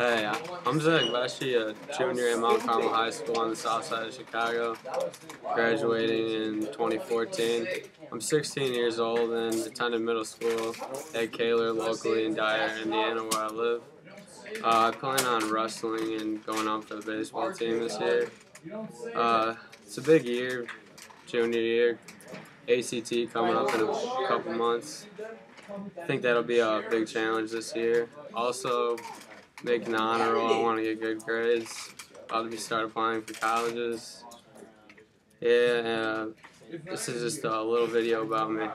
Hey, I'm Zac Vesci, a junior at Mount Carmel High School on the south side of Chicago, graduating in 2014. I'm 16 years old and attended middle school at Kahler locally in Dyer, Indiana, where I live. Uh, I plan on wrestling and going on for the baseball team this year. Uh, it's a big year, junior year. ACT coming up in a couple months. I think that'll be a big challenge this year. Also, making the honor roll. I want to get good grades. About to be start applying for colleges. Yeah, uh, this is just a little video about me.